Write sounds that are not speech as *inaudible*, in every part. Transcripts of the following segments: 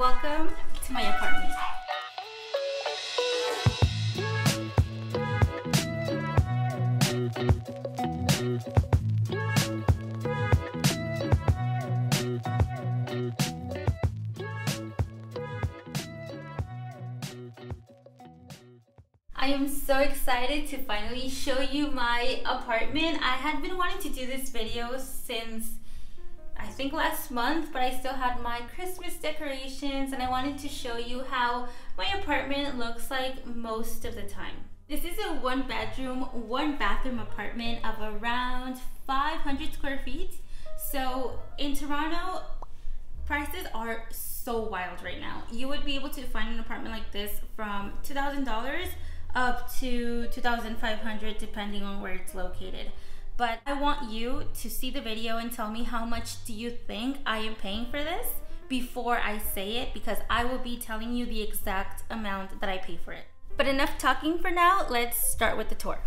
Welcome to my apartment. I am so excited to finally show you my apartment. I had been wanting to do this video since I think last month, but I still had my Christmas decorations and I wanted to show you how my apartment looks like most of the time. This is a one bedroom, one bathroom apartment of around 500 square feet. So in Toronto, prices are so wild right now. You would be able to find an apartment like this from $2,000 up to 2500 depending on where it's located. But I want you to see the video and tell me how much do you think I am paying for this before I say it because I will be telling you the exact amount that I pay for it. But enough talking for now, let's start with the tour.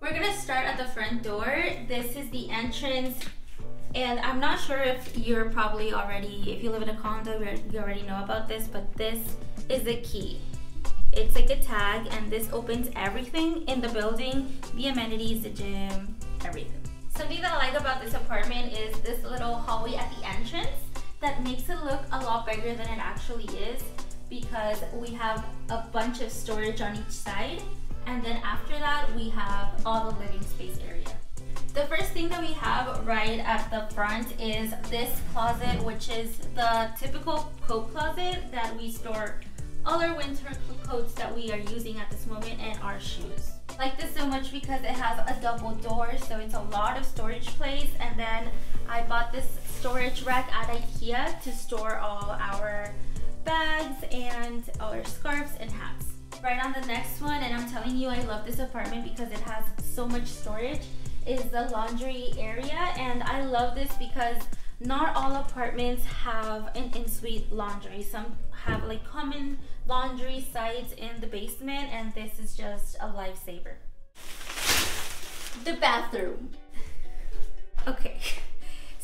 We're gonna start at the front door. This is the entrance and I'm not sure if you're probably already, if you live in a condo, you already know about this, but this is the key. It's like a tag and this opens everything in the building, the amenities, the gym, everything. Something that I like about this apartment is this little hallway at the entrance that makes it look a lot bigger than it actually is because we have a bunch of storage on each side and then after that we have all the living space area. The first thing that we have right at the front is this closet which is the typical coat closet that we store all our winter coats that we are using at this moment and our shoes. Like this so much because it has a double door so it's a lot of storage place and then I bought this storage rack at Ikea to store all our bags and all our scarves and hats. Right on the next one and I'm telling you I love this apartment because it has so much storage is the laundry area and I love this because not all apartments have an in-suite laundry. Some have like common laundry sites in the basement and this is just a lifesaver. The bathroom. Okay. *laughs*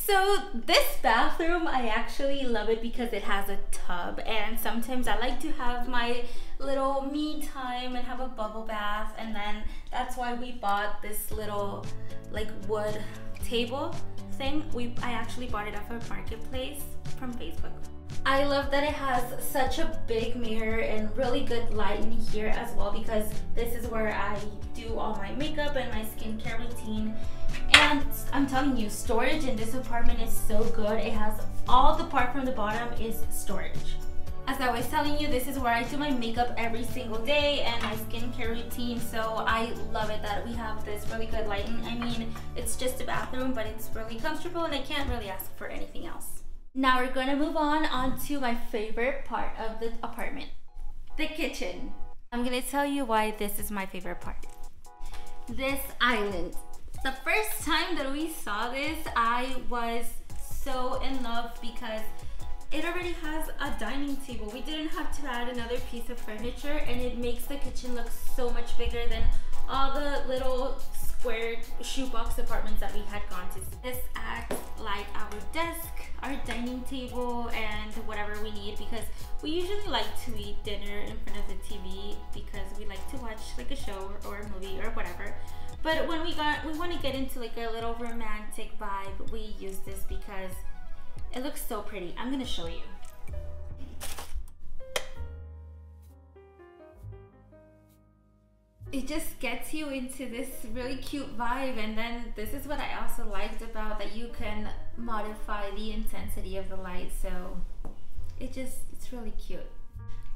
So this bathroom, I actually love it because it has a tub and sometimes I like to have my little me time and have a bubble bath and then that's why we bought this little like wood table thing. We I actually bought it off of Marketplace from Facebook. I love that it has such a big mirror and really good lighting here as well because this is where I do all my makeup and my skincare routine. And I'm telling you, storage in this apartment is so good. It has all the part from the bottom is storage. As I was telling you, this is where I do my makeup every single day and my skincare routine. So I love it that we have this really good lighting. I mean, it's just a bathroom, but it's really comfortable and I can't really ask for anything else. Now we're gonna move on onto my favorite part of the apartment, the kitchen. I'm gonna tell you why this is my favorite part. This island. The first time that we saw this, I was so in love because it already has a dining table. We didn't have to add another piece of furniture and it makes the kitchen look so much bigger than all the little square shoebox apartments that we had gone to. This acts like our desk, our dining table, and whatever we need because we usually like to eat dinner in front of the TV because we like to watch like a show or, a movie or whatever. But when we got, we want to get into like a little romantic vibe, we use this because it looks so pretty. I'm gonna show you. It just gets you into this really cute vibe and then this is what I also liked about that you can modify the intensity of the light so it just it's really cute.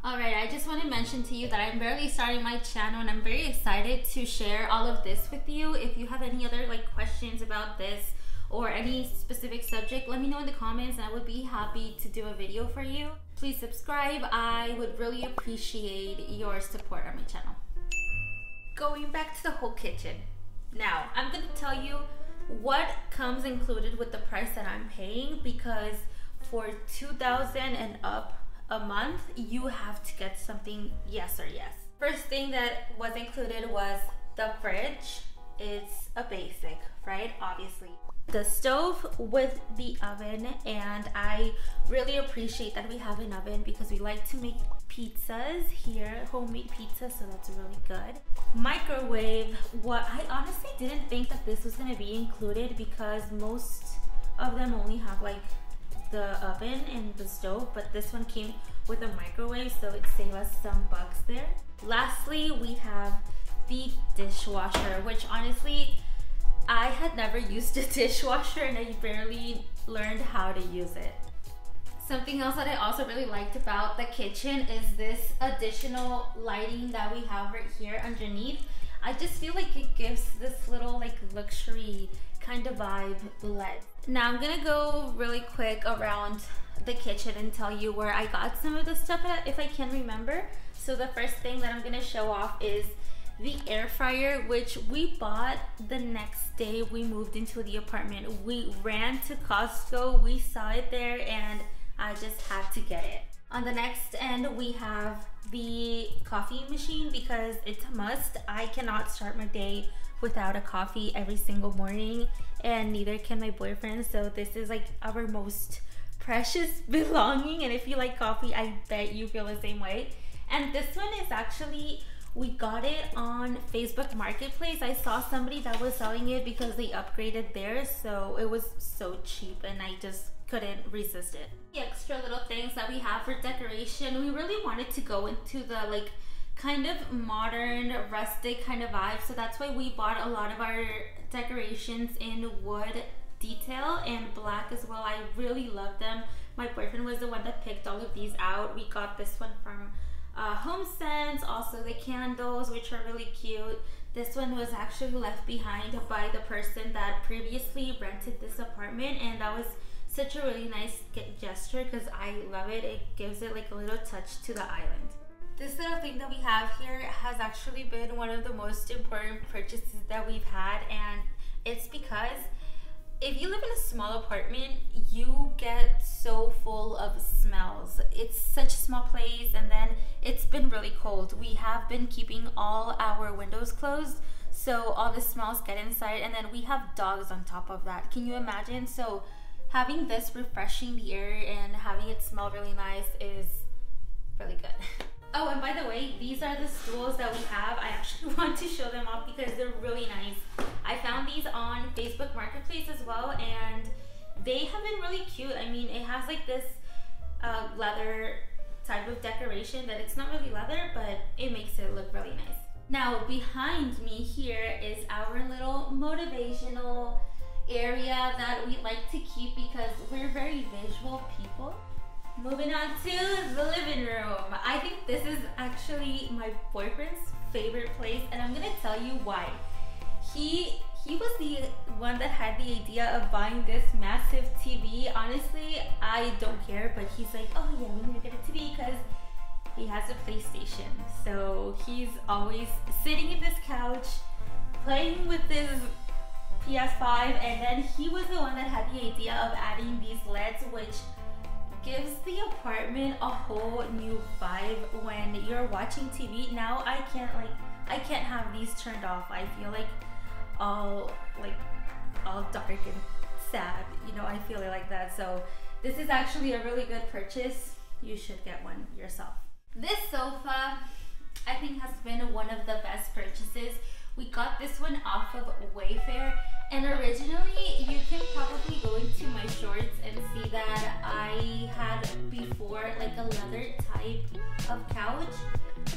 Alright, I just want to mention to you that I'm barely starting my channel and I'm very excited to share all of this with you. If you have any other like questions about this or any specific subject, let me know in the comments and I would be happy to do a video for you. Please subscribe. I would really appreciate your support on my channel. Going back to the whole kitchen. Now, I'm going to tell you what comes included with the price that I'm paying because for 2000 and up a month, you have to get something yes or yes. First thing that was included was the fridge. It's a basic, right? Obviously the stove with the oven and I really appreciate that we have an oven because we like to make pizzas here, homemade pizza, so that's really good. Microwave, what I honestly didn't think that this was gonna be included because most of them only have like the oven and the stove, but this one came with a microwave, so it saved us some bucks there. Lastly, we have the dishwasher, which honestly, I had never used a *laughs* dishwasher and I barely learned how to use it. Something else that I also really liked about the kitchen is this additional lighting that we have right here underneath. I just feel like it gives this little like luxury kind of vibe LED. Now I'm gonna go really quick around the kitchen and tell you where I got some of the stuff if I can remember. So the first thing that I'm gonna show off is the air fryer, which we bought the next day we moved into the apartment. We ran to Costco, we saw it there and I just had to get it. On the next end, we have the coffee machine because it's a must. I cannot start my day without a coffee every single morning and neither can my boyfriend. So this is like our most precious *laughs* belonging and if you like coffee, I bet you feel the same way. And this one is actually we got it on Facebook Marketplace. I saw somebody that was selling it because they upgraded theirs, so it was so cheap and I just couldn't resist it. The extra little things that we have for decoration, we really wanted to go into the like kind of modern rustic kind of vibe so that's why we bought a lot of our decorations in wood detail and black as well i really love them my boyfriend was the one that picked all of these out we got this one from uh, HomeSense also the candles which are really cute this one was actually left behind by the person that previously rented this apartment and that was such a really nice gesture because I love it. It gives it like a little touch to the island. This little thing that we have here has actually been one of the most important purchases that we've had and it's because if you live in a small apartment, you get so full of smells. It's such a small place and then it's been really cold. We have been keeping all our windows closed so all the smells get inside and then we have dogs on top of that. Can you imagine? So having this refreshing the air and having it smell really nice is really good. *laughs* Oh, and by the way, these are the stools that we have. I actually *laughs* want to show them off because they're really nice. I found these on Facebook Marketplace as well, and they have been really cute. I mean, it has like this uh, leather type of decoration that it's not really leather, but it makes it look really nice. Now, behind me here is our little motivational area that we like to keep because we're very visual people. Moving on to the living room. I think this is actually my boyfriend's favorite place and I'm gonna tell you why. He he was the one that had the idea of buying this massive TV. Honestly, I don't care, but he's like, oh yeah, we need to get a TV because he has a PlayStation. So he's always sitting in this couch, playing with this PS5 and then he was the one that had the idea of adding these LEDs which gives the apartment a whole new vibe when you're watching TV. Now I can't like I can't have these turned off. I feel like all like all dark and sad. You know, I feel it like that. So this is actually a really good purchase. You should get one yourself. This sofa I think has been one of the best purchases. We got this one off of Wayfair and originally, you can probably go into my shorts and see that I had before like a leather type of couch,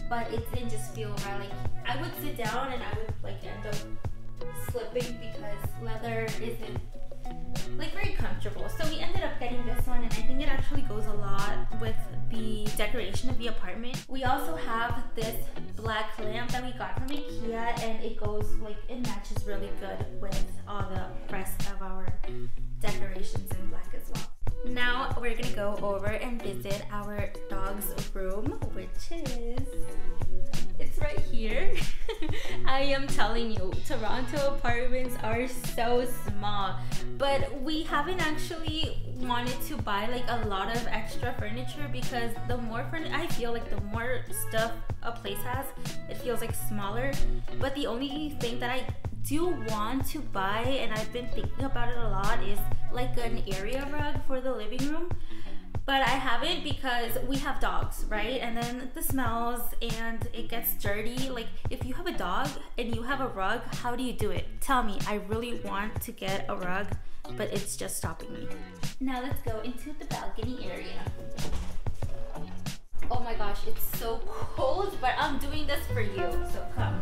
but it didn't just feel right. Like I would sit down and I would like end up slipping because leather isn't like very comfortable. So we ended one and I think it actually goes a lot with the decoration of the apartment. We also have this black lamp that we got from Ikea and it goes like it matches really good with all the rest of our decorations in black as well. Now we're gonna go over and visit our dog's room, which is it's right here. *laughs* I am telling you, Toronto apartments are so small, but we haven't actually wanted to buy like a lot of extra furniture because the more furniture, I feel like the more stuff a place has, it feels like smaller. But the only thing that I do want to buy, and I've been thinking about it a lot, is like an area rug for the living room. But I haven't because we have dogs, right? And then the smells and it gets dirty. Like, if you have a dog and you have a rug, how do you do it? Tell me. I really want to get a rug, but it's just stopping me. Now, let's go into the balcony area. Oh my gosh, it's so cold, but I'm doing this for you, so come.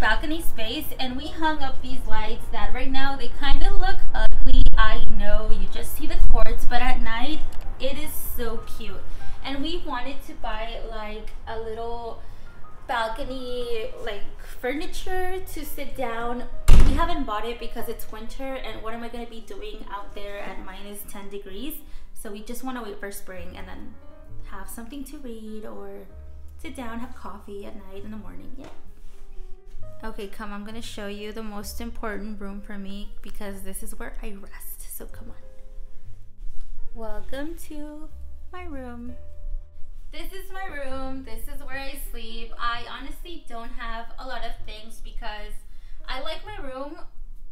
Balcony space and we hung up these lights that right now they kind of look ugly. I know you just see the cords, but at night it is so cute. And we wanted to buy like a little balcony like furniture to sit down. We haven't bought it because it's winter and what am I going to be doing out there at minus 10 degrees? So we just want to wait for spring and then have something to read or sit down, have coffee at night in the morning. Yeah. Okay, come, I'm gonna show you the most important room for me because this is where I rest. So come on. Welcome to my room. This is my room. This is where I sleep. I honestly don't have a lot of things because I like my room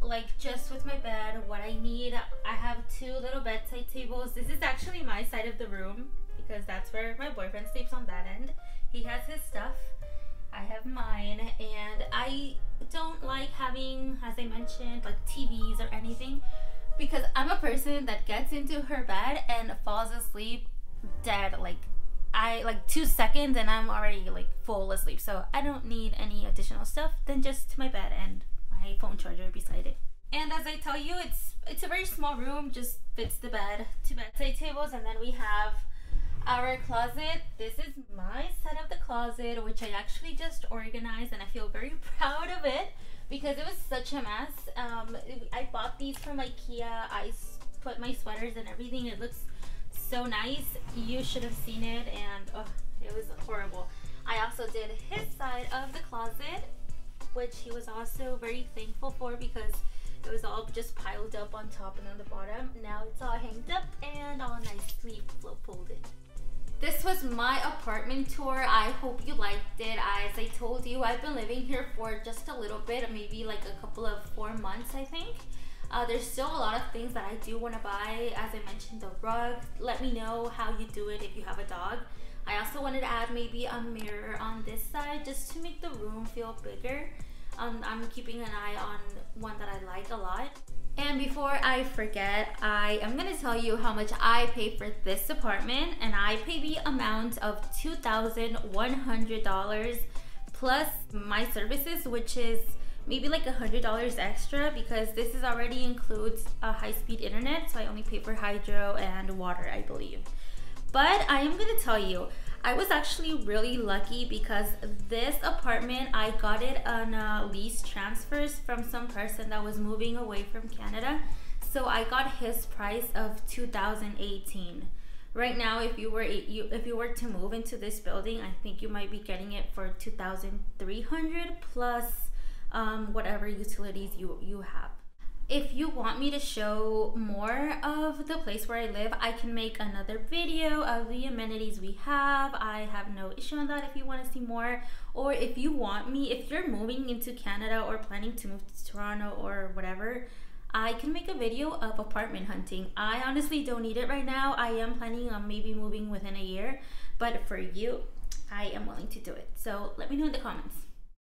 like just with my bed, what I need. I have two little bedside tables. This is actually my side of the room because that's where my boyfriend sleeps on that end. He has his stuff. I have mine, and I don't like having, as I mentioned, like TVs or anything because I'm a person that gets into her bed and falls asleep dead. Like, I like two seconds and I'm already like full asleep. So I don't need any additional stuff than just my bed and my phone charger beside it. And as I tell you, it's it's a very small room, just fits the bed, two bedside tables, and then we have our closet. This is my side of the closet, which I actually just organized, and I feel very *laughs* proud of it because it was such a mess. Um, I bought these from IKEA. I put my sweaters and everything. It looks so nice. You should have seen it, and oh, it was horrible. I also did his side of the closet, which he was also very thankful for because it was all just piled up on top and on the bottom. Now it's all hanged up and all nicely folded this was my apartment tour. I hope you liked it. As I told you, I've been living here for just a little bit, maybe like a couple of four months, I think. Uh, there's still a lot of things that I do want to buy. As I mentioned, the rug. Let me know how you do it if you have a dog. I also wanted to add maybe a mirror on this side just to make the room feel bigger. Um, I'm keeping an eye on one that I like a lot. And before I forget, I am gonna tell you how much I pay for this apartment, and I pay the amount of $2,100 plus my services, which is maybe like a $100 extra because this is already includes a high-speed internet, so I only pay for hydro and water, I believe. But I am gonna tell you, I was actually really lucky because this apartment, I got it on a lease transfers from some person that was moving away from Canada. So I got his price of 2018. Right now, if you were you if you were to move into this building, I think you might be getting it for 2,300 plus um, whatever utilities you you have if you want me to show more of the place where I live, I can make another video of the amenities we have. I have no issue on that if you want to see more. Or if you want me, if you're moving into Canada or planning to move to Toronto or whatever, I can make a video of apartment hunting. I honestly don't need it right now. I am planning on maybe moving within a year. But for you, I am willing to do it. So let me know in the comments.